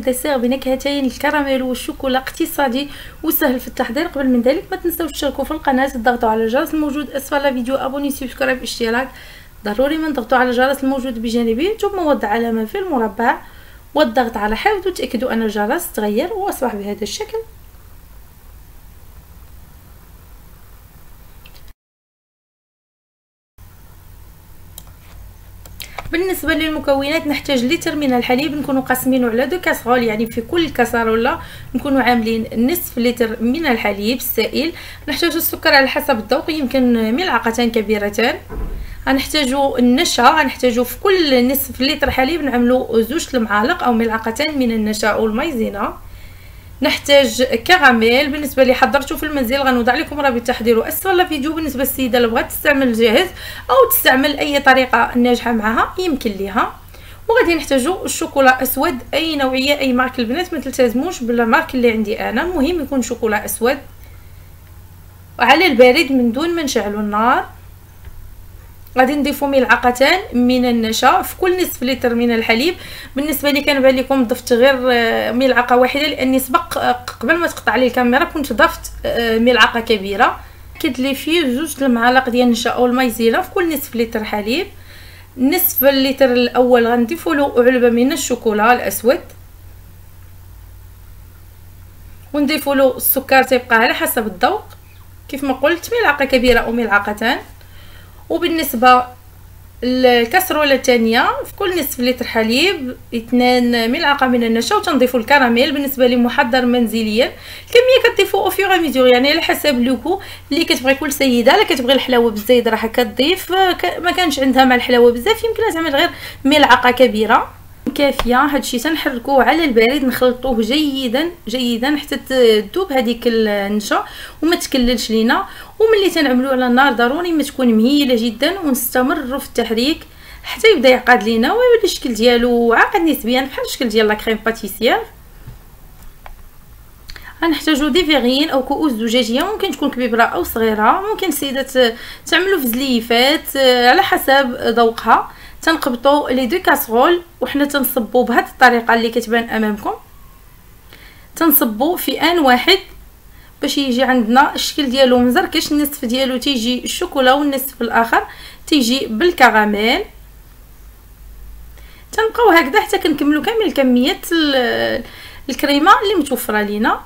dessert بنكهتين الكراميل والشوكولا اقتصادي وسهل في التحضير. قبل من ذلك ما تنساوش تشتركوا في القناة تضغطوا على الجرس الموجود أسفل الفيديو abonner subscribe اشتراك. ضروري من ضغطوا على الجرس الموجود بجانبه ثم وضع علامة في المربع. والضغط على حاول وتاكدوا أن الجرس تغير وأصبح بهذا الشكل. بالنسبة للمكونات نحتاج لتر من الحليب نكونوا قاسمينه على deux casseroles يعني في كل كاسرولة نكونوا عاملين نصف لتر من الحليب السائل. نحتاج السكر على حسب الذوق يمكن ملعقتان كبيرتان. غنحتاجو النشا غنحتاجو في كل نصف لتر حليب نعملو زوج المعالق أو ملعقتان من النشا أو المايزينا. نحتاج كراميل. بالنسبة لي حضرته في المنزل غنوضع لكم رابط تحضيره اسفل الفيديو بالنسبة للسيدة اللي بغات تستعمل جاهز أو تستعمل أي طريقة ناجحة معها يمكن ليها. وغادي نحتاجو الشوكولا أسود أي نوعية أي مارك البنات ما تلتزموش بلا مارك اللي عندي أنا. المهم يكون شوكولا أسود وعلى البارد من دون ما نشعلو النار. غادي نضيفو ملعقتان من النشا في كل نصف لتر من الحليب. بالنسبة لي كنبان لكم ضفت غير آه، ملعقة واحدة لاني سبق آه، قبل ما تقطع لي الكاميرا كنت ضفت آه، ملعقة كبيرة. كد لي فيه جوج المعالق ديال النشا أو المايزيلا في كل نصف لتر حليب. نصف اللتر الأول غنضيفو له علبة من الشوكولا الأسود. ونضيفو له السكر تيبقى على حسب الذوق. كيف ما قلت ملعقة كبيرة أو ملعقتان. وبالنسبة الكسرولة الثانية في كل نصف لتر حليب اثنان ملعقة من النشا وتنضيفوا الكراميل بالنسبة لي محضر منزليا الكمية كتضيفوا أو فيغ يعني على حسب لوكو اللي كتبغي كل سيدة لا كتبغي الحلاوة بالزايد راح كتضيف. ما كانش عندها مع الحلاوة بزاف يمكن تعمل غير ملعقة كبيرة. كافية. هادشي تنحركوه على البارد نخلطوه جيدا جيدا حتى تذوب هذيك النشا وما تكللش لينا. وملي تنعملوه على النار ضروري ما تكون مهيلة جدا ونستمروا في التحريك حتى يبدا يعقد لينا. ويولي الشكل ديالو عاقد نسبيا بحال الشكل ديال لا كريم باتيسير غنحتاجو دي فيغين أو كؤوس زجاجية ممكن تكون كبيرة أو صغيرة. ممكن السيدات تعملوا في زليفات على حسب ذوقها. تنقبطوا لي دو كاسرول وحنا تنصبوا بهذه الطريقة اللي كتبان أمامكم. تنصبوا في آن واحد باش يجي عندنا الشكل ديالو مزركش النصف ديالو تيجي الشوكولا والنصف الآخر تيجي بالكراميل. تنبقاو هكذا حتى كنكملوا كامل كمية الكريمة اللي متوفرة لينا.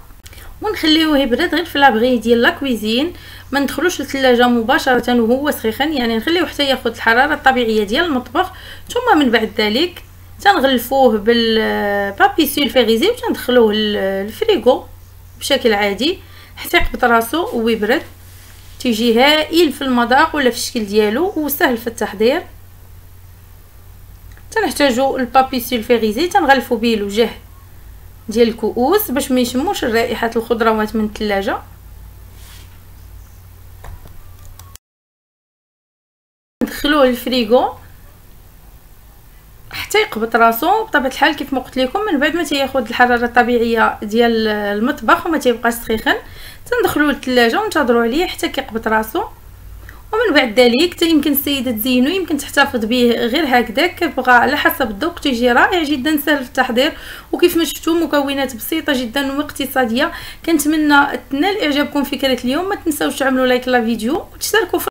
ونخليوه يبرد غير في l'abri ديال la cuisine ما ندخلوش للثلاجة مباشرة وهو سخيخن يعني نخليوه حتى ياخذ الحرارة الطبيعية ديال المطبخ ثم من بعد ذلك تنغلفوه بال papier sulfurisé وتندخلوه للفريغو بشكل عادي حتى يقبض راسو ويبرد. تيجي هائل في المذاق ولا في الشكل ديالو وسهل في التحضير. تنحتاجو ال papier sulfurisé تنغلفو به الوجه ديال الكؤوس باش ما يشموش رائحه الخضروات من الثلاجه ندخلوه للفريغو. حتى يقبط راسو بطبيعة الحال كيف ما قلت لكم من بعد ما تياخذ الحرارة الطبيعية ديال المطبخ وما تيبقاش سخيخن تندخلوه للثلاجه وننتظروا عليه حتى كيقبط راسو. ومن بعد ذلك يمكن السيده تزينو يمكن تحتفظ به غير هكذاك كيبغى على حسب الذوق تيجي رائع جدا سهل في التحضير. وكيف ما شفتوا مكونات بسيطة جدا واقتصادية. كنتمنى تنال اعجابكم فكره اليوم. ما تنساوش تعملوا لايك للفيديو وتشتركوا